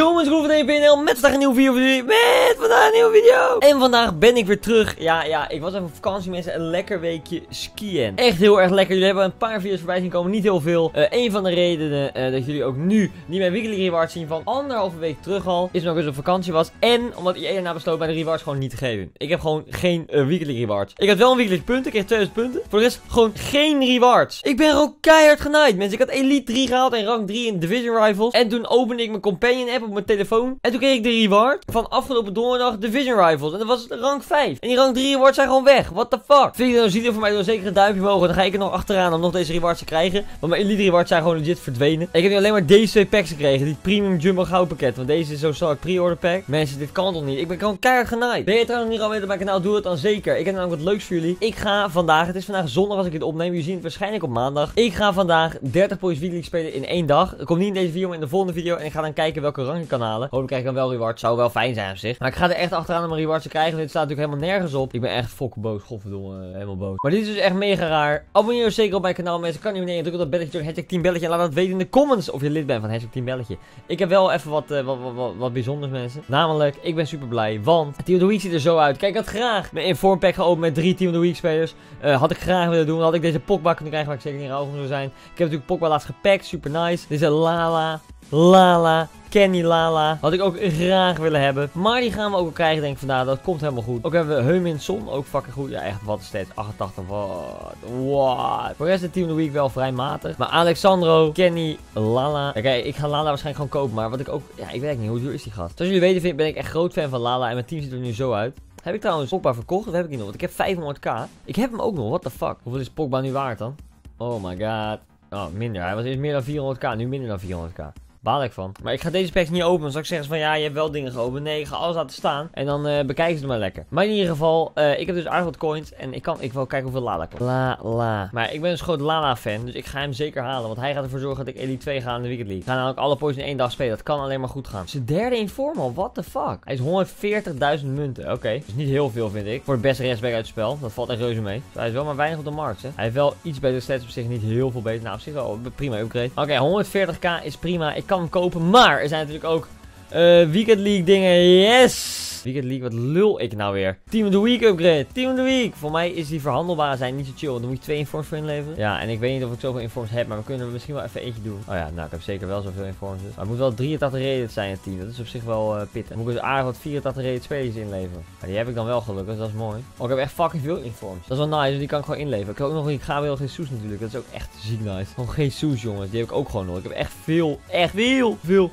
Jongens, Groove van DPNL met vandaag een nieuwe video. Met vandaag een nieuwe video. En vandaag ben ik weer terug. Ja, ja, ik was even op vakantie mensen. Een lekker weekje skiën. Echt heel erg lekker. Jullie hebben een paar video's voorbij zien komen. Niet heel veel. Uh, een van de redenen uh, dat jullie ook nu niet mijn weekly rewards zien van anderhalve week terug al. Is omdat ik dus op vakantie was. En omdat EA erna besloot bij de rewards gewoon niet te geven. Ik heb gewoon geen uh, weekly rewards. Ik had wel een weekly punten. Ik kreeg 2000 punten. Voor de rest gewoon geen rewards. Ik ben gewoon keihard genaaid mensen. Ik had Elite 3 gehaald en rank 3 in Division Rifles. En toen opende ik mijn companion app mijn telefoon. En toen kreeg ik de reward van afgelopen donderdag Division Rifles. En dat was rank 5. En die rank 3 rewards zijn gewoon weg. What the fuck? Vind je dan ziet er voor mij door zeker een duimpje omhoog. Dan ga ik er nog achteraan om nog deze rewards te krijgen. Want mijn elite rewards zijn gewoon legit verdwenen. Ik heb nu alleen maar deze twee packs gekregen. Die premium jumbo goud pakket. Want deze is zo sterk pre-order pack. Mensen, dit kan toch niet? Ik ben gewoon keihard genaaid. Ben je trouwens niet al weten op mijn kanaal? Doe het dan zeker. Ik heb namelijk wat leuks voor jullie. Ik ga vandaag, het is vandaag zondag als ik dit opneem. Jullie zien het waarschijnlijk op maandag. Ik ga vandaag 30 Points Weekly spelen in één dag. Dat komt niet in deze video, maar in de volgende video. En ik ga dan kijken welke rang ik kan halen. Hopelijk krijg ik dan wel rewards. Zou wel fijn zijn op zich. Maar ik ga er echt achteraan om mijn rewards te krijgen. Dit staat natuurlijk helemaal nergens op. Ik ben echt fokken boos. Godverdomme, uh, helemaal boos. Maar dit is dus echt mega raar. Abonneer je zeker op mijn kanaal. Mensen, kan niet beneden. Druk op dat belletje. Hashtag 10 belletje. En laat dat weten in de comments of je lid bent van hashtag 10 belletje. Ik heb wel even wat, uh, wat, wat, wat, bijzonders mensen. Namelijk, ik ben super blij. Want Team of the Week ziet er zo uit. Kijk, ik had graag mijn inform pack geopend met drie Team of the Week spelers. Uh, had ik graag willen doen. had ik deze Pogba kunnen krijgen waar ik zeker niet rauw om zou zijn. Ik heb natuurlijk Pogba laatst gepakt. Super nice. Dit is een Lala. Lala. Kenny Lala. Had ik ook graag willen hebben. Maar die gaan we ook al krijgen, denk ik vandaag. Dat komt helemaal goed. Ook hebben we Heumin Son. Ook fucking goed. Ja, echt wat steeds. 88. Wat? What? Voor de rest is team of the week wel vrij matig. Maar Alexandro, Kenny, Lala. Oké, ik ga Lala waarschijnlijk gewoon kopen. Maar wat ik ook... Ja, ik weet niet. Hoe duur is die gast? Zoals jullie weten ben ik echt groot fan van Lala. En mijn team ziet er nu zo uit. Heb ik trouwens Pogba verkocht? Of heb ik niet nog? Want ik heb 500k. Ik heb hem ook nog. What the fuck? Hoeveel is Pogba nu waard dan? Oh my god. Oh, minder. Hij was eerst meer dan 400k. Nu minder dan 400k. Baal ik van. Maar ik ga deze packs niet openen. Zal ik zeggen van ja, je hebt wel dingen geopend. Nee, ik ga alles laten staan. En dan uh, bekijken ze het maar lekker. Maar in ieder geval, uh, ik heb dus aardig wat coins. En ik kan, ik wil kijken hoeveel Lala komt. La La. Maar ik ben dus groot Lala fan. Dus ik ga hem zeker halen. Want hij gaat ervoor zorgen dat ik Elite 2 ga in de Weekend League. Ik ga namelijk alle points in één dag spelen. Dat kan alleen maar goed gaan. Zijn derde informal. What the fuck? Hij is 140.000 munten. Oké. Okay. Dus niet heel veel vind ik. Voor de beste restback uit het spel. Dat valt echt reuze mee. Dus hij is wel maar weinig op de markt. Hè. Hij heeft wel iets beter stats op zich. Niet heel veel beter. Nou, op zich wel prima upgrade. Oké, okay, 140k is prima. Ik kan kopen. Maar er zijn natuurlijk ook uh, Weekend League dingen. Yes! Weekend League, wat lul ik nou weer? Team of the Week upgrade. Team of the Week. Voor mij is die verhandelbaar zijn niet zo chill. Want dan moet je twee informs voor inleveren. Ja, en ik weet niet of ik zoveel informs heb. Maar we kunnen er misschien wel even eentje doen. Oh ja, nou, ik heb zeker wel zoveel informs. Dus. Maar het moet wel 83 rated zijn, het team. Dat is op zich wel uh, pittig. Dan moet ik dus aardig wat 84 rated spelers inleveren. Maar die heb ik dan wel gelukkig. Dat is mooi. Oh, ik heb echt fucking veel informs. Dat is wel nice. Die kan ik gewoon inleveren. Ik heb ook nog een Gabriel Jesus natuurlijk. Dat is ook echt ziek nice. Gewoon Jesus, jongens. Die heb ik ook gewoon nog. Ik heb echt veel, echt veel, veel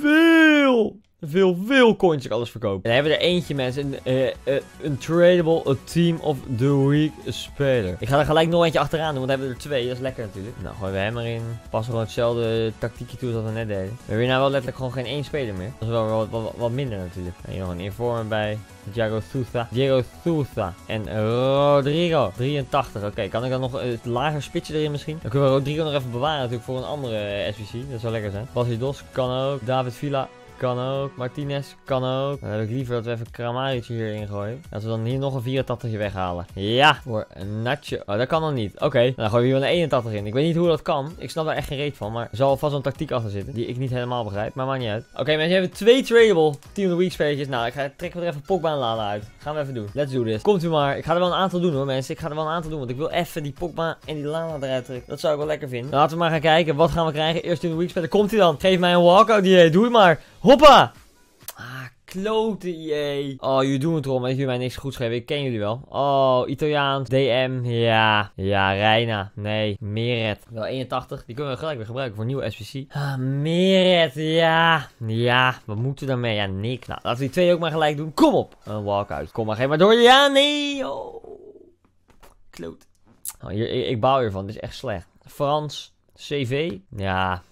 veel, veel, veel coins ik alles verkopen. En dan hebben we er eentje, mensen. Een, uh, uh, een tradable a Team of the Week speler. Ik ga er gelijk nog eentje achteraan doen, want we hebben er twee. Dat is lekker natuurlijk. Nou, gooien we hem erin. Passen gewoon hetzelfde tactiekje toe als we net deden. We hebben hier nou wel letterlijk gewoon geen één speler meer. Dat is wel wat, wat, minder natuurlijk. En hier nog een informer bij. Diego Sousa. Diego Sousa. En Rodrigo. 83. Oké, kan ik dan nog het lager spitje erin misschien? Dan kunnen we Rodrigo nog even bewaren natuurlijk voor een andere SVC. Dat zou lekker zijn. Basidos kan ook. David Villa kan ook. Martinez kan ook. Dan heb ik liever dat we even Kramaric hierin gooien. Dat we dan hier nog een 84 weghalen. Ja, voor een natje. Oh, dat kan dan niet. Oké, dan gooien we hier een 81 in. Ik weet niet hoe dat kan. Ik snap daar echt geen reet van. Maar er zal vast een tactiek achter zitten. Die ik niet helemaal begrijp. Maar maakt niet uit. Oké, mensen hebben twee tradable Team of the Week spelletjes. Nou, ik ga trekken we er even Pogba en Lala uit. Gaan we even doen. Let's do this. Komt u maar. Ik ga er wel een aantal doen hoor mensen. Ik ga er wel een aantal doen. Want ik wil even die Pogba en die Lala eruit trekken. Dat zou ik wel lekker vinden. Laten we maar gaan kijken. Wat gaan we krijgen? Eerst Team of the Week spelen. Komt hij dan? Geef mij een walkout. Die doe het maar. Hoppa! Ah, klote EA. Oh, jullie doen het erom, maar jullie mij niks goed schrijven. Ik ken jullie wel. Oh, Italiaans, DM, ja. Ja, Reina, nee. Meret, wel 81. Die kunnen we gelijk weer gebruiken voor nieuwe SPC. Ah, Meret, ja. Ja, wat moeten we daarmee? Ja, niks. Nou, laten we die twee ook maar gelijk doen. Kom op. Een walkout. Kom maar, geef maar door. Ja, nee. Oh. Kloot. Oh, hier, ik, ik baal hiervan. Dit is echt slecht. Frans, CV. Ja,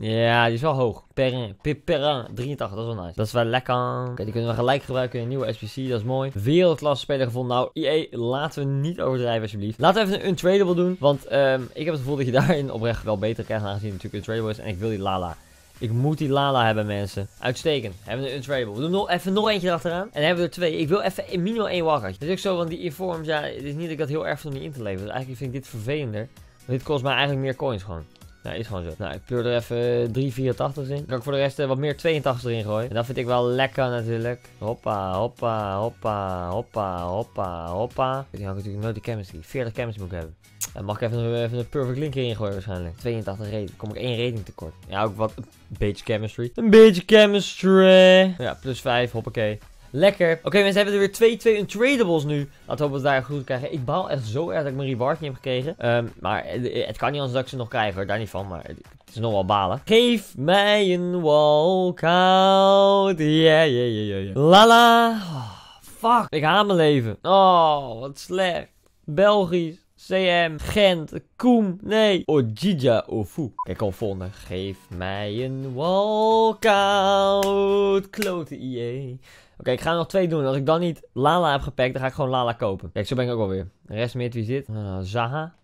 ja, die is wel hoog. Perrin, Perrin 83, dat is wel nice. Dat is wel lekker. Kijk, die kunnen we gelijk gebruiken in een nieuwe SPC, dat is mooi. Wereldklasse speler gevonden. Nou, IE, laten we niet overdrijven alsjeblieft. Laten we even een untradable doen, want um, ik heb het gevoel dat je daarin oprecht wel beter krijgt, aangezien het natuurlijk untradable is. En ik wil die Lala. Ik moet die Lala hebben, mensen. Uitstekend. Hebben we een untradable. We doen nog even nog eentje erachteraan. En dan hebben we er twee. Ik wil even minimaal één walkertje. Dat is ook zo, want die informs, ja, het is niet dat ik dat heel erg vind om die in te leveren. Dus eigenlijk vind ik dit vervelender. Want dit kost mij eigenlijk meer coins gewoon. Nou, is gewoon zo. Nou, ik pleur er even 384 in. Dan kan ik voor de rest eh, wat meer 82 erin gooien. En dat vind ik wel lekker natuurlijk. Hoppa, hoppa, hoppa, hoppa, hoppa, hoppa. Ik had natuurlijk nooit de chemistry. 40 chemistry moet hebben. En mag ik even, even een perfect link erin gooien waarschijnlijk. 82 rating. Kom ik één rating tekort. Ja, ook wat. Een beetje chemistry. Een beetje chemistry. Ja, plus 5. Hoppakee. Lekker. Oké, mensen hebben er weer twee, twee untradables nu. Laten we hopen dat we daar goed krijgen. Ik baal echt zo erg dat ik mijn reward niet heb gekregen. Um, maar het, het, kan niet anders dat ik ze nog krijg. Daar niet van. Maar het is nog wel balen. Geef mij een walkout. Yeah, yeah, yeah, yeah. Lala. Oh, fuck. Ik haat mijn leven. Oh, wat slecht. Belgisch. CM, Gent, Koem, nee. Ojija Ofu. Kijk, al volgende. Geef mij een walkout. Klote IE. Oké, ik ga er nog twee doen. Als ik dan niet Lala heb gepakt, dan ga ik gewoon Lala kopen. Kijk, zo ben ik ook alweer. De rest met wie zit? Uh, Zaha.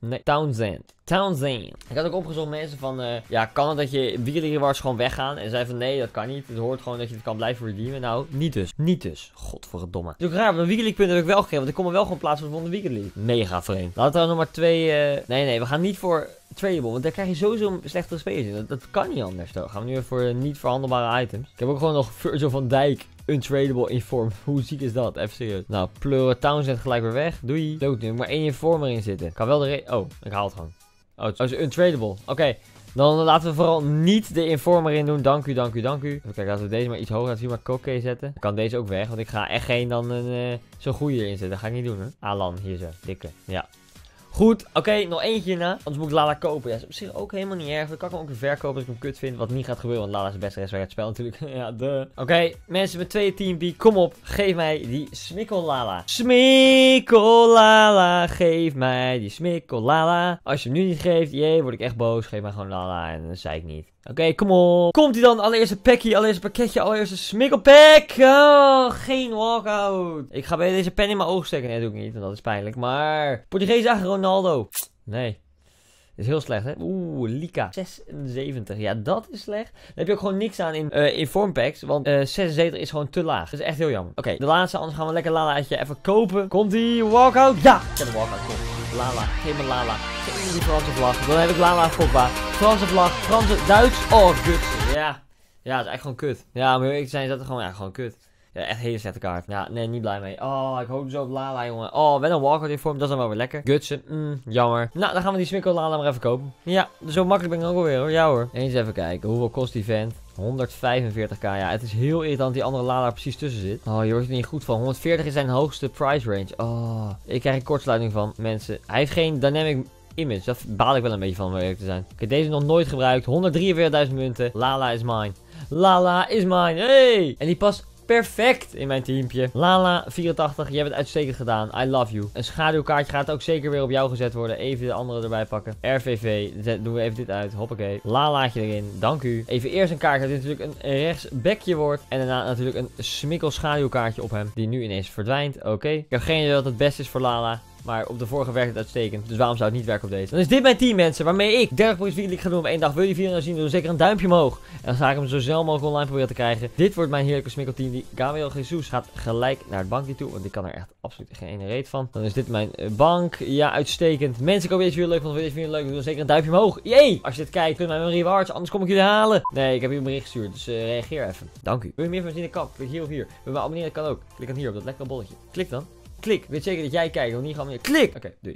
Nee, Townsend. Townsend. Ik had ook opgezocht mensen van, uh, ja, kan het dat je rewards gewoon weggaan? En zei van, nee, dat kan niet. Het hoort gewoon dat je het kan blijven redeemen. Nou, niet dus. Niet dus. Godverdomme. Het is ook raar, mijn weekly punten heb ik wel gegeven, want ik kom er wel gewoon plaatsen voor de weekly. Mega vreemd. Laten we nog maar twee, uh... nee, nee, we gaan niet voor tradable, want daar krijg je sowieso slechtere spelers in. Dat, dat kan niet anders, toch? Gaan we nu even voor niet verhandelbare items. Ik heb ook gewoon nog Virgil van Dijk untradable inform. Hoe ziek is dat? Even serieus. Nou, pleuren Townsend gelijk weer weg. Doei. Dood nu. Maar één informer in zitten. Kan wel de Oh, ik haal het gewoon. Oh, het is untradable. Oké. Dan laten we vooral niet de informer in doen. Dank u, dank u, dank u. Even kijken, laten we deze maar iets hoger laten zien. Maar Koke zetten. Dan kan deze ook weg. Want ik ga echt geen dan een uh, zo'n goede erin zetten. Dat ga ik niet doen, hè. Alan, hier zo. Dikke. Ja. Goed, oké, nog eentje na. Anders moet ik Lala kopen. Ja, is op zich ook helemaal niet erg. Dan kan hem ook weer verkopen als ik hem kut vind. Wat niet gaat gebeuren, want Lala is de beste rest het spel natuurlijk. ja, de. Oké, mensen met twee team kom op. Geef mij die smikkel Lala. Lala, geef mij die smikkel Lala. Als je hem nu niet geeft, jee, word ik echt boos. Geef mij gewoon Lala en dan zei ik niet. Oké, kom op. Komt hij dan? Allereerste packie, allereerste pakketje, allereerste smikkelpack. Oh, geen walkout. Ik ga bij deze pen in mijn oog steken. Nee, dat doe ik niet, want dat is pijnlijk. Maar, Portugees achter Ronaldo. Nee. Dat is heel slecht, hè? Oeh, Lika. 76. Ja, dat is slecht. Dan heb je ook gewoon niks aan in, uh, in vormpacks. Want uh, eh, 76 is gewoon te laag. Dat is echt heel jammer. Oké, de laatste. Anders gaan we lekker Lalaatje even kopen. Komt die walkout? Ja! Ik heb een walkout. Kom. Lala. Geef me Lala. Geef me die Franse vlag. Dan heb ik Lala Fokba. Franse vlag. Franse, Duits. Oh, kut. Ja. Ja, het is echt gewoon kut. Ja, maar ik zijn dat gewoon, ja, gewoon kut. Echt hele slechte kaart. Ja, nee, niet blij mee. Oh, ik hoop zo op Lala, jongen. Oh, wel walkout in vorm. Dat is dan wel weer lekker. Gutsen, mm, jammer. Nou, dan gaan we die Smikkel Lala maar even kopen. Ja, zo makkelijk ben ik ook alweer hoor. Ja hoor. Eens even kijken. Hoeveel kost die vent? 145k. Ja, het is heel irritant die andere Lala precies tussen zit. Oh, je wordt er niet goed van. 140 is zijn hoogste price range. Oh, ik krijg een kortsluiting van mensen. Hij heeft geen dynamic image. Dat baal ik wel een beetje van, om eerlijk te zijn. Ik heb deze nog nooit gebruikt. 143.000 munten. Lala is mine. Lala is mine. Hey! En die past perfect in mijn teampje. Lala84, je hebt het uitstekend gedaan. I love you. Een schaduwkaartje gaat ook zeker weer op jou gezet worden. Even de andere erbij pakken. RVV, doen we even dit uit. Hoppakee. Lalaatje erin. Dank u. Even eerst een kaart dat dit natuurlijk een rechtsbekje wordt. En daarna natuurlijk een smikkel schaduwkaartje op hem. Die nu ineens verdwijnt. Oké. Ik heb geen idee wat het beste is voor Lala. Maar op de vorige werkt het uitstekend. Dus waarom zou het niet werken op deze? Dan is dit mijn team, mensen. Waarmee ik 30 Points Weekly ga doen op één dag. Wil je video zien? Doe zeker een duimpje omhoog. En dan ga ik hem zo snel mogelijk online proberen te krijgen. Dit wordt mijn heerlijke smikkelteam. Die Gabriel Jesus gaat gelijk naar het bankje toe. Want ik kan er echt absoluut geen ene reet van. Dan is dit mijn eh, bank. Ja, uitstekend. Mensen, ik hoop deze video leuk vond. Vind je deze video leuk? Doe zeker een duimpje omhoog. Jee! Als je dit kijkt, kun je mijn rewards. Anders kom ik jullie halen. Nee, ik heb je een bericht gestuurd. Dus uh, reageer even. Dank u. Wil je meer van zien de kap? Klik hier of hier. Wil je me abonneren? Kan ook. Klik dan hier op dat lekkere bolletje. Klik dan. Klik. Weet zeker dat jij kijkt, nog niet gewoon meer. Klik! Oké, doei.